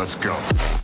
Let's go.